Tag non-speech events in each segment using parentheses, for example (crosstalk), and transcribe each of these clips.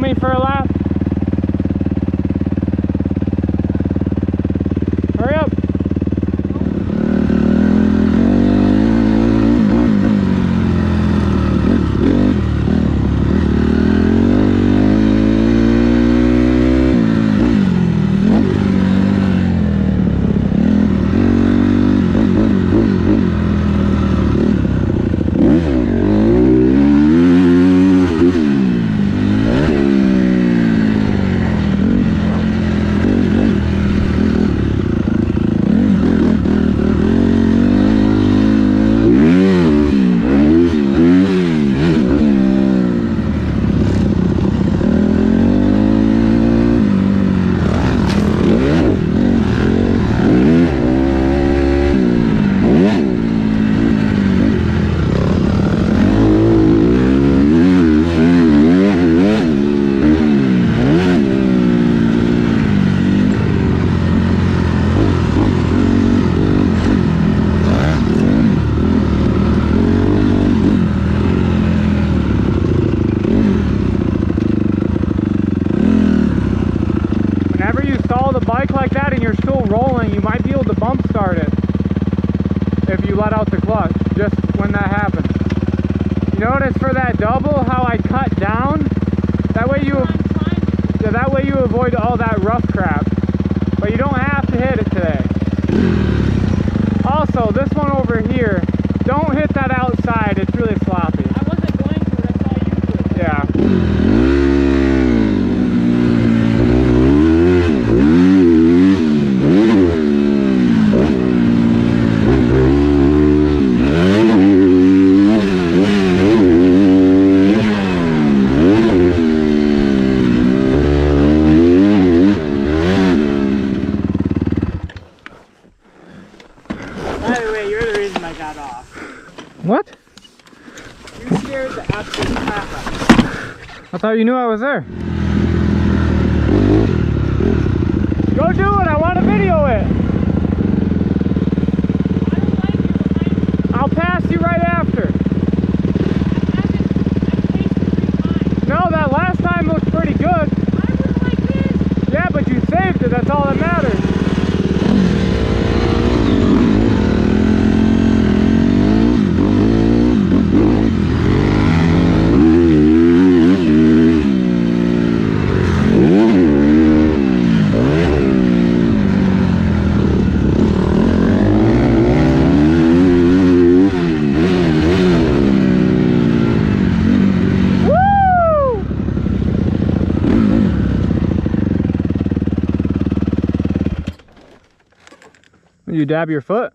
me for a laugh? Still rolling, you might be able to bump start it if you let out the clutch, just when that happens. You notice for that double, how I cut down? That way you, I'm trying to. yeah, that way you avoid all that rough crap. But you don't have to hit it today. Also, this one over here, don't hit that outside, it's really sloppy. I wasn't going to, but I saw you do it. Yeah. By the way, you're the reason I got off. What? You scared the absolute crap out of me. I thought you knew I was there. Go do it, I want to video it. I don't like you behind me. I'll pass you right after. I haven't. I've chased you three times. No, that last time looked pretty good. I was like this. Yeah, but you saved it, that's all that matters. You dab your foot?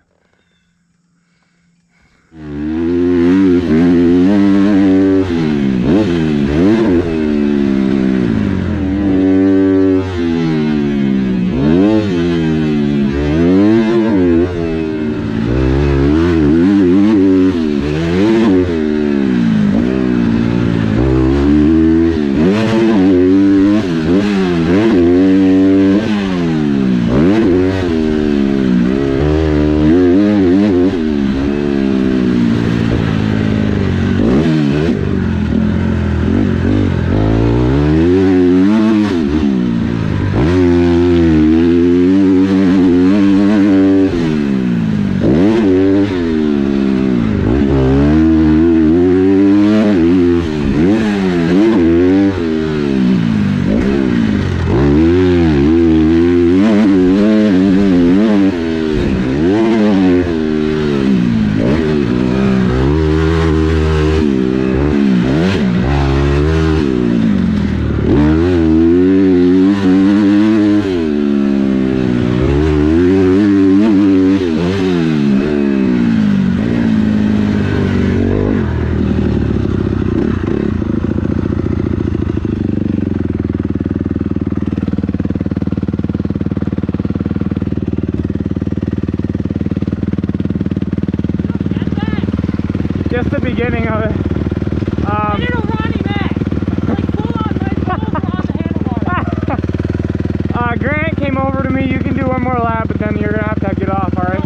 Get that. Just the beginning of it. Um, Ronnie. Like full on nice over on the handlebars. (laughs) uh, Grant came over to me. You can do one more lap, but then you're gonna have to get off. All right.